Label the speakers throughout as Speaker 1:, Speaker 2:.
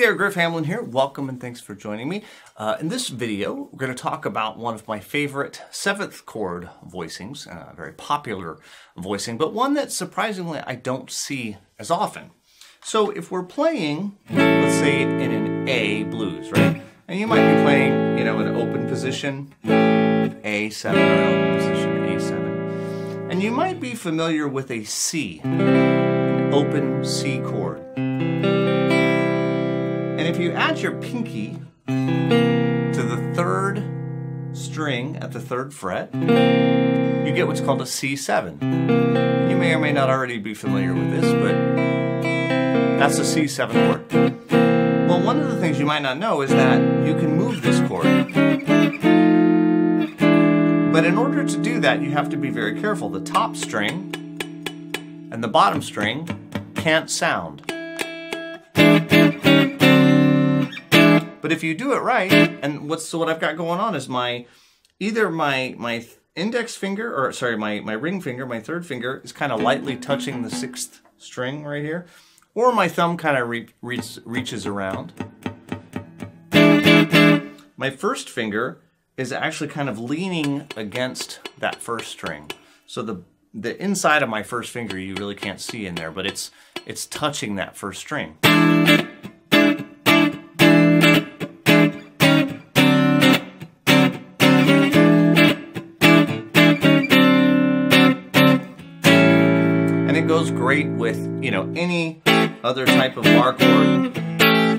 Speaker 1: There, Griff Hamlin here. Welcome and thanks for joining me. Uh, in this video, we're going to talk about one of my favorite seventh chord voicings, uh, a very popular voicing, but one that surprisingly I don't see as often. So if we're playing, let's say in an A blues, right? And you might be playing, you know, an open position, A7 or an open position, A7. And you might be familiar with a C, an open C chord. You add your pinky to the third string at the third fret, you get what's called a C7. You may or may not already be familiar with this, but that's a C7 chord. Well, one of the things you might not know is that you can move this chord. But in order to do that, you have to be very careful. The top string and the bottom string can't sound. But if you do it right, and what's so what I've got going on is my either my my index finger or sorry my my ring finger, my third finger is kind of lightly touching the sixth string right here, or my thumb kind of re reach, reaches around. My first finger is actually kind of leaning against that first string. So the the inside of my first finger you really can't see in there, but it's it's touching that first string. Goes great with, you know, any other type of bar chord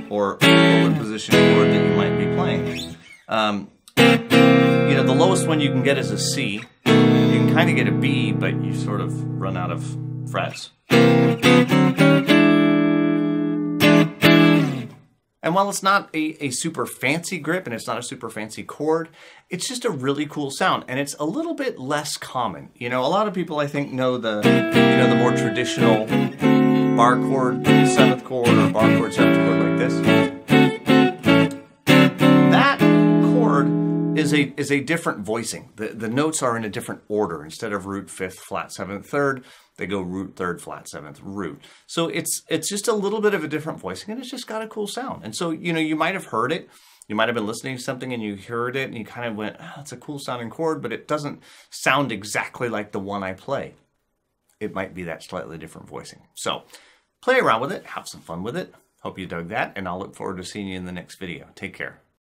Speaker 1: or open position chord that you might be playing. Um, you know, the lowest one you can get is a C. You can kind of get a B, but you sort of run out of frets. And while it's not a, a super fancy grip and it's not a super fancy chord, it's just a really cool sound and it's a little bit less common. You know, a lot of people I think know the, you know, the more traditional bar chord, seventh chord or bar chord, seventh chord like this. That chord is a is a different voicing. The the notes are in a different order. Instead of root fifth, flat seventh, third, they go root third, flat seventh, root. So it's it's just a little bit of a different voicing, and it's just got a cool sound. And so you know you might have heard it. You might have been listening to something and you heard it and you kind of went, oh, that's a cool sounding chord, but it doesn't sound exactly like the one I play. It might be that slightly different voicing. So play around with it, have some fun with it. Hope you dug that, and I'll look forward to seeing you in the next video. Take care.